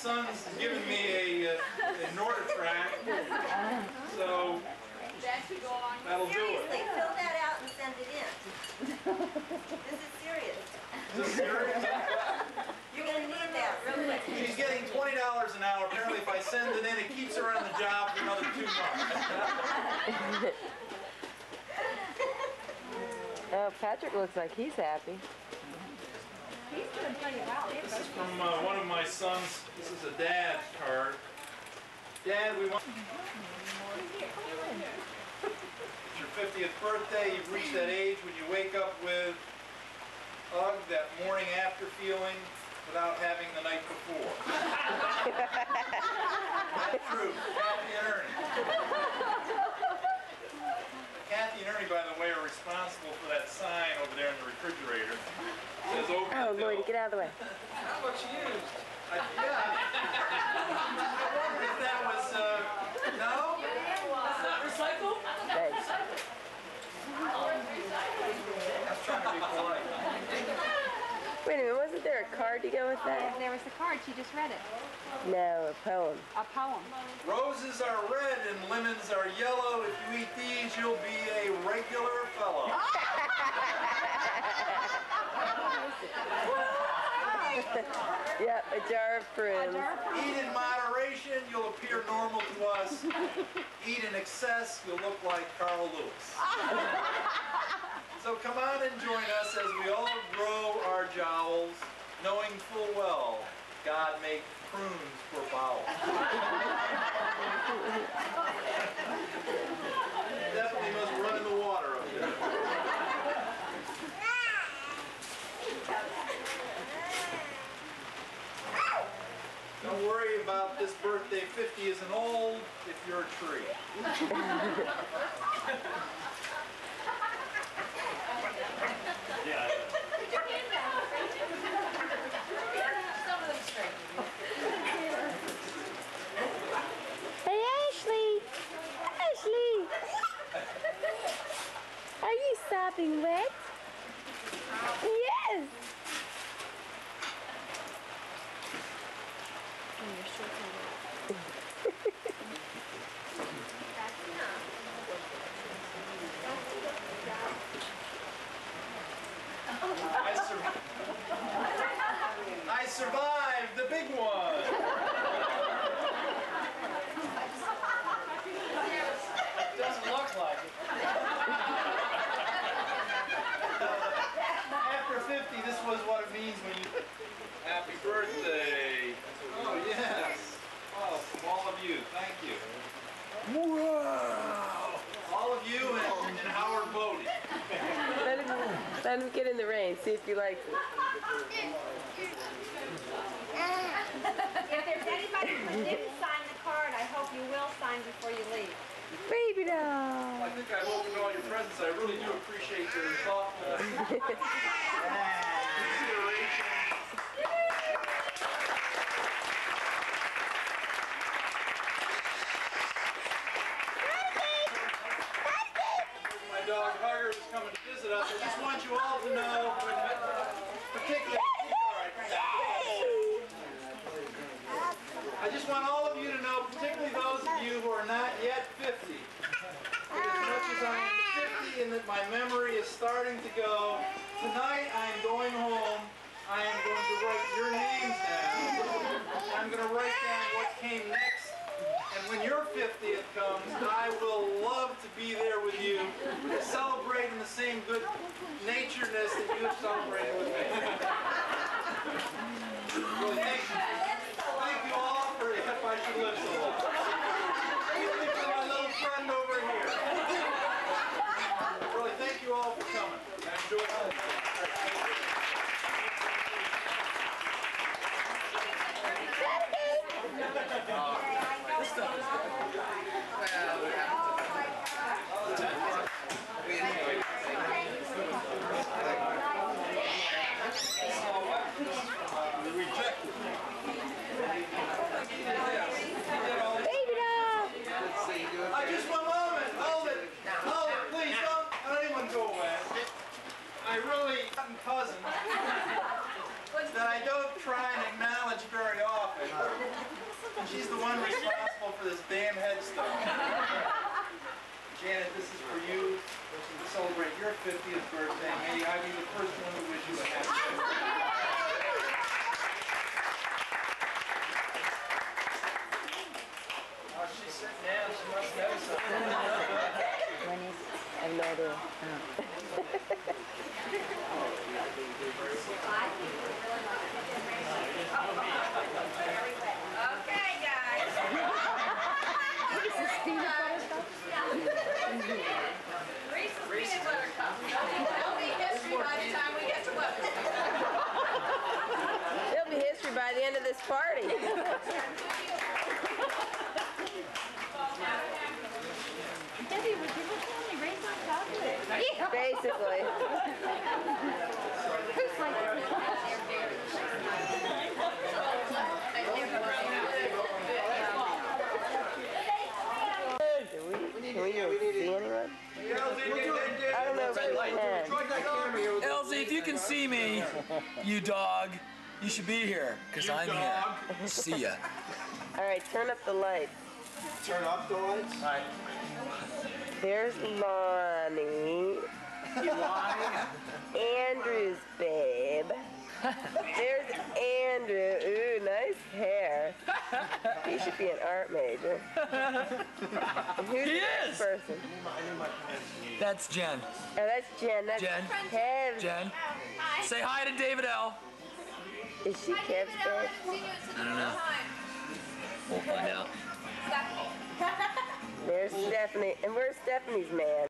son's given me a, uh, a NordicTrack, so That should go on. that'll do Seriously, it. fill that out and send it in. This is serious. Is this serious? You're gonna need that real quick. She's getting twenty dollars an hour. Apparently, if I send it in, it keeps her on the job for another two months. Oh, Patrick looks like he's happy. He's gonna tell you about it. This is from uh, one of my sons. This is a dad's card. Dad, we want. It's your 50th birthday. You've reached that age when you wake up with ugh, that morning after feeling without having the night before. That's true. Kathy and Ernie. Kathy and Ernie, by the way, are responsible for that sign over there in the refrigerator. Oh, Lordy, get out of the way. How much used? I, yeah. I wondered if that was, uh, no? Thanks. I was trying to be polite. Wait a minute, wasn't there a card to go with that? There was the card, she just read it. No, a poem. A poem. Roses are red and lemons are yellow. If you eat these, you'll be a regular fellow. Yep, a jar of prunes. Eat in moderation, you'll appear normal to us. Eat in excess, you'll look like Carl Lewis. So come on and join us as we all grow our jowls, knowing full well God made prunes for bowels. Definitely must run in the water up there. Don't worry about this birthday 50 isn't old if you're a tree. yeah. Hey, Ashley! Ashley! Are you sopping wet? Yes! I, sur- I survived the big one. Doesn't look like it. After 50, this was what it means when you. Happy birthday. Oh, yes. Oh, from all of you, thank you. Wow. All of you and, and Howard Bodie. Let him, let him get in the rain, see if he likes it. If there's anybody who didn't sign the card, I hope you will sign before you leave. Baby doll! I think I've opened all your presents. I really do appreciate your thoughtful consideration. My dog Hugger is coming to visit us. I just want you all to know, particularly. I just want all of you to know, particularly those of you who are not yet 50, that as much as I am 50 and that my memory is starting to go, tonight I am going home. I am going to write your names down. I'm going to write down what came next. And when your 50th comes, I will love to be there with you in the same good naturedness that you have celebrated with me. Really, thank you. Thank you all for if I should live so long. Even for my little friend over here. Really, thank you all for coming. I enjoyed it. Rejected. Baby doll! Uh, just one moment. Hold it. Hold it. Please don't, don't anyone go away. I really, cousin, that I don't try and acknowledge very often. And she's the one responsible for this damn headstone. Janet, this is for you to celebrate your 50th birthday. May I be the first one to wish you a happy birthday. Oh, she's sitting down. She must know something. I have no idea. Okay, Reese's peanut butter cup. It'll be history by the time we get to Weapons. It'll be history by the end of this party. Debbie, would you on chocolate. Basically. Do we, can we even see anyone? I don't know if we can. Elsie, if you can see me, you dog, you should be here, because I'm here. See ya. All right, turn up the lights. Turn off the lights. All right. There's Lonnie. Andrew's babe. There's Andrew. Ooh, nice hair. He should be an art major. Who's He the next is! person? That's Jen. Oh, that's Jen. That's Jen. Kev. Jen, say hi to David L. Is she Kev's babe? I don't know. We'll find out. There's Stephanie. And where's Stephanie's man?